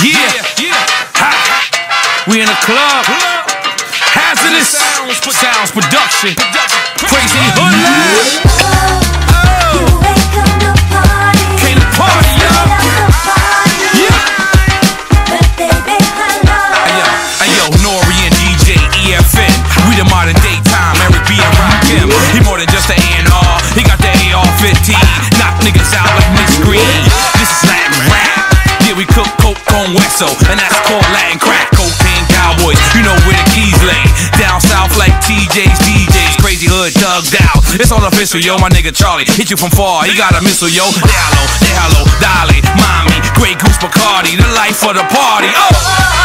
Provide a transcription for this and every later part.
Yeah, yeah. Ha. We in a club. Hazardis sounds production. Crazy hood life. Oh, came to party, y'all. Yeah. Ayo, ayo, N.O.R.E. and DJ EFN. We the modern daytime, and that's called Latin crack. Cocaine cowboys, you know where the keys lay. Down south like TJ's, DJs. Crazy hood thugged out. It's all official, yo. My nigga Charlie hit you from far. He got a missile, yo. Déjalo, déjalo, dale, mommy. Grey Goose Bacardi, the life of the party. Oh.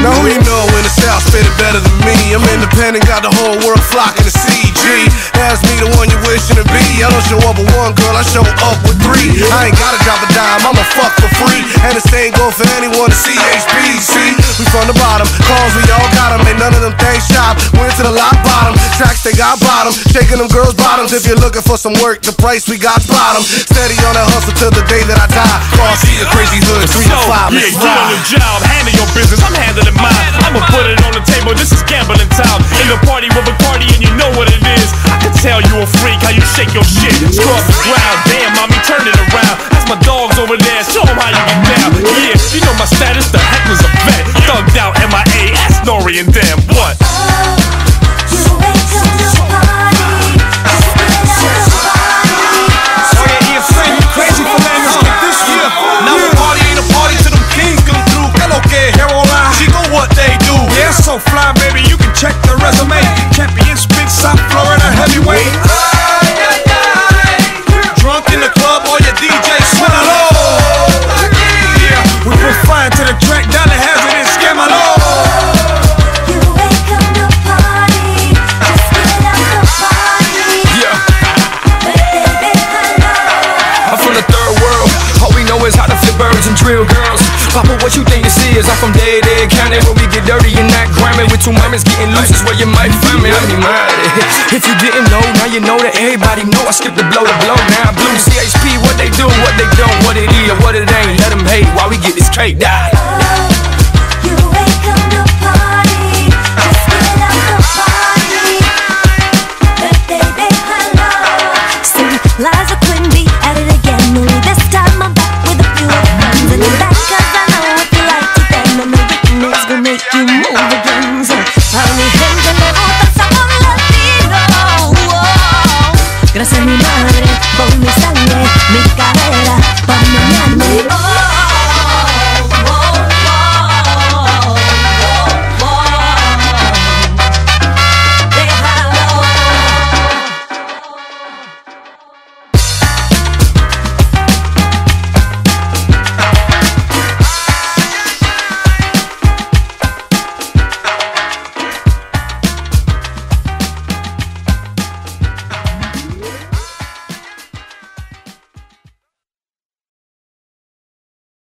Now who know in the South spit it better than me? I'm independent, got the whole world flocking to see. G, ask me the one you wishing to be. I don't show up with one girl, I show up with three. I ain't gotta drop a dime, I'ma fuck for free. And this ain't go for anyone to. See, we from the bottom, calls we all got 'em. Ain't none of them things shop. Went to the lot bottom, tracks they got bottom. Shaking them girls' bottoms. If you're looking for some work, the price we got bottom. Steady on that hustle till the day that I die. Cross the crazy hood, three to five. yeah, you on the job, handle your business, I'm handling mine. I'ma put it on the table, this is gambling time. And then what? Oh yeah, EFN, you crazy for letting us get this year. Now the party ain't a party till them kings come through. Que lo que, Caroline, she go what they do. Yeah, SoFla, baby, you can check the resume. Champion spit, South Florida heavyweight. Drunk in the club, all your DJs swing along. Oh, yeah, we put fire to the track, down the drill girls. Papa, what you think this is? I'm from Dead Egg County where we get dirty and not grimy. With two mamas getting loose is where you might find me. I mean, mighty. If you didn't know, now you know that everybody know I skip the blow to blow. Now I blue CHP, what they do, what they don't, what it is, what it ain't. Let them hate while we get this cake die. Dragons. A mi gente le gusta el sabor Gracias mi madre